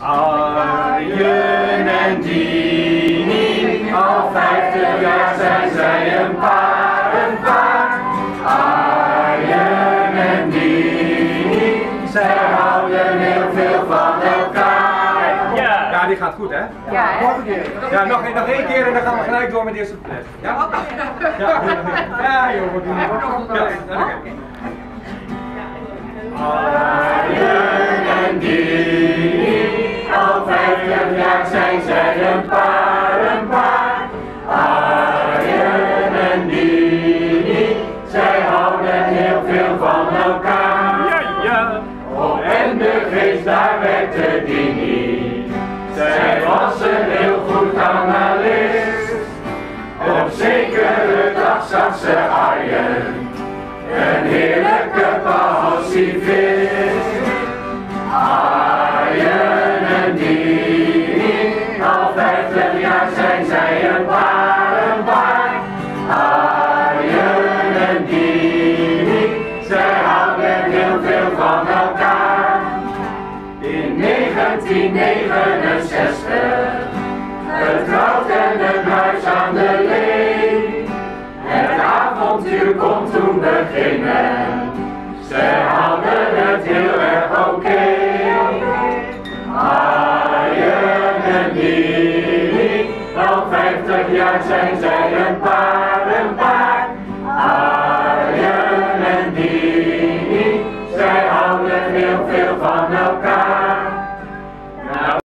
Arjen en Dini, al vijftig jaar zijn zij een paar, een paar. Arjen en Dini, zij houden heel veel van elkaar. Ja. Ja, die gaat goed hè? Ja, hè? Ja, nog, nog één keer en dan gaan we gelijk door met de eerste couplet. Ja? Ja, ja joh, we doen het. Ja, oké. Arjen zijn zij een paar, een paar. Arjen en Dini, zij houden heel veel van elkaar. Ja, ja. En de geest, daar werkte Dini. Zij was een heel goed analist. Op zekere dag zag ze Arjen, een heerlijke 1969. Getrouwd en het huis aan de leen. Het avontuur komt toen beginnen. Ze hadden het heel erg oké. Okay. Arjen en Dini, al 50 jaar zijn zij een paar, een paar. Arjen en Dini, zij houden heel veel van elkaar.